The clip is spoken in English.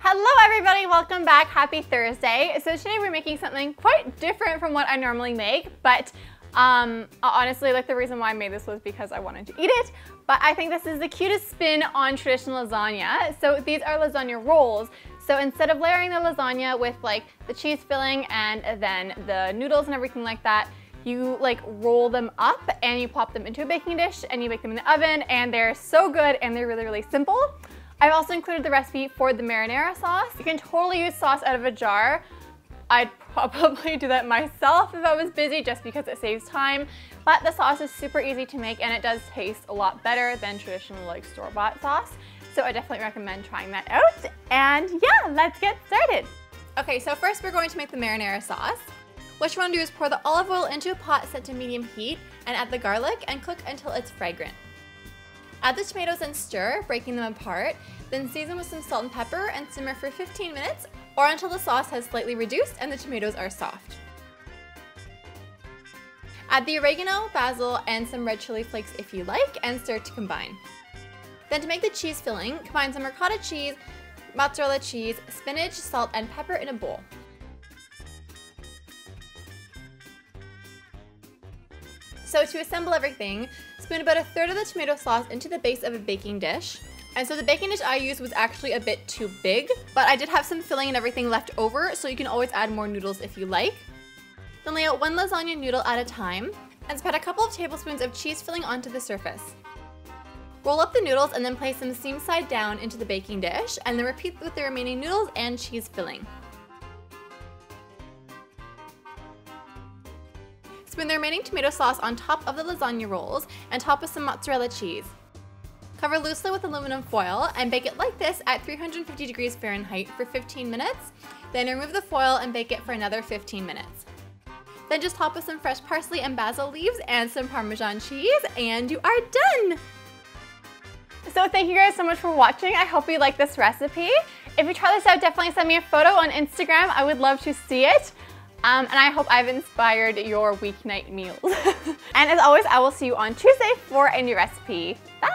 Hello everybody, welcome back. Happy Thursday. So today we're making something quite different from what I normally make, but um, honestly, like the reason why I made this was because I wanted to eat it, but I think this is the cutest spin on traditional lasagna. So these are lasagna rolls. So instead of layering the lasagna with like the cheese filling and then the noodles and everything like that, you like roll them up and you pop them into a baking dish and you bake them in the oven and they're so good and they're really, really simple. I've also included the recipe for the marinara sauce. You can totally use sauce out of a jar. I'd probably do that myself if I was busy just because it saves time. But the sauce is super easy to make and it does taste a lot better than traditional like store-bought sauce. So I definitely recommend trying that out. And yeah, let's get started. Okay, so first we're going to make the marinara sauce. What you want to do is pour the olive oil into a pot set to medium heat and add the garlic and cook until it's fragrant. Add the tomatoes and stir, breaking them apart, then season with some salt and pepper and simmer for 15 minutes or until the sauce has slightly reduced and the tomatoes are soft. Add the oregano, basil, and some red chili flakes if you like and stir to combine. Then to make the cheese filling, combine some ricotta cheese, mozzarella cheese, spinach, salt, and pepper in a bowl. So to assemble everything, spoon about a third of the tomato sauce into the base of a baking dish. And so the baking dish I used was actually a bit too big, but I did have some filling and everything left over, so you can always add more noodles if you like. Then lay out one lasagna noodle at a time, and spread a couple of tablespoons of cheese filling onto the surface. Roll up the noodles and then place them seam side down into the baking dish, and then repeat with the remaining noodles and cheese filling. Spoon the remaining tomato sauce on top of the lasagna rolls and top with some mozzarella cheese. Cover loosely with aluminum foil and bake it like this at 350 degrees Fahrenheit for 15 minutes. Then remove the foil and bake it for another 15 minutes. Then just top with some fresh parsley and basil leaves and some Parmesan cheese and you are done! So thank you guys so much for watching. I hope you like this recipe. If you try this out, definitely send me a photo on Instagram. I would love to see it. Um, and I hope I've inspired your weeknight meals. and as always, I will see you on Tuesday for a new recipe. Bye!